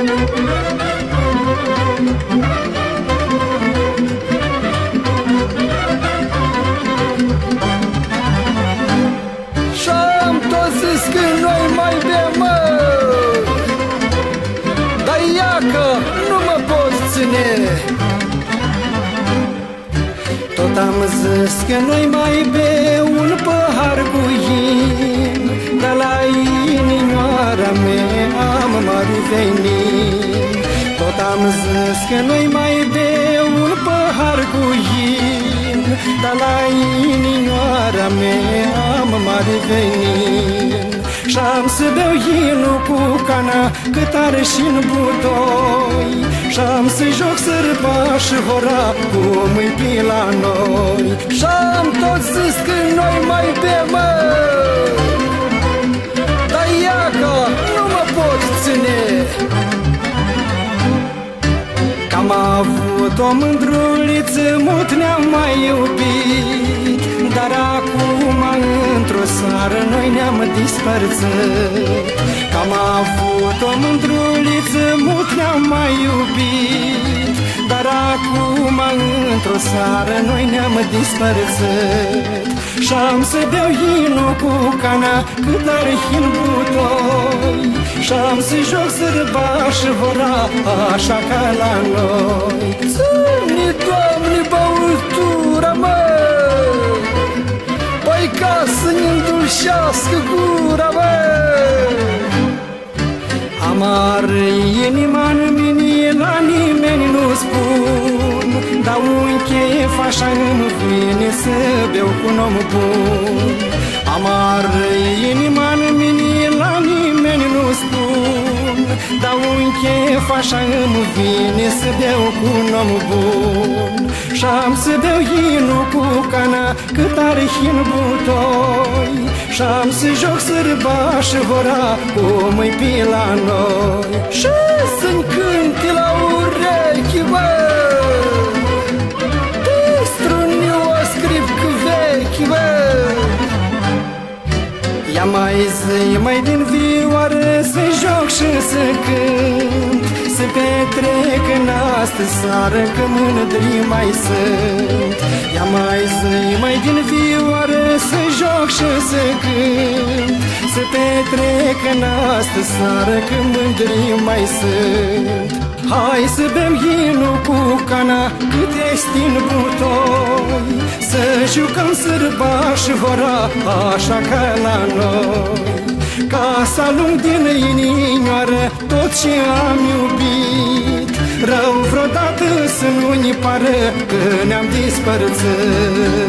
Și-am tot zis că noi mai bem, mă. Dar ia că nu mă pot ține. Tot am zis că noi mai bem mari venin Tot am zis că noi mai bem un pahar cu in Dar la inimioara mea am mari venin Și-am să beau inul cu cana Cât are și în butoi. Și-am să joc sărbaș și hora Cum îi pi la noi. Și-am tot zis că noi mai bem, o mândruliță, mult ne-am mai iubit Dar acum într-o seară noi ne-am dispărțit. Că am avut o mândruliță, mult ne-am mai iubit Dar acum într-o seară noi ne-am dispărțit Și-am să beau inul cu cana, cât are hin butoi. Și-am să joc sărba și hora, așa ca la noi. Ține, Doamne, băutura, mă Păi ca să ne îndulșească gura, spun Dar un chef așa îmi vine să beau cu un om bun. Amar inima în mine la nimeni nu spun. Dar un chef așa îmi vine să beau cu un om bun. Și-am să beau inul cu cana cât are hin butoi. Și-am să joc sărba și hora cum îi pi la noi. Și să-mi cânte la urechi, Ia mai zi, mai din vioară Să joc și să cânt. Să petrec în astă seară Că mândri mai sunt. Ia mai zi, mai din vioară Să joc și să cânt. Să petrec în astă seară Că mândri mai sunt Hai să bem inul cu cana Cât ești în butoi. Să jucăm sârbaș și hora Așa ca la noi. Casa lung din inimioară Tot ce am iubit. Rău vreodată să nu-ni pară Că ne-am dispărțit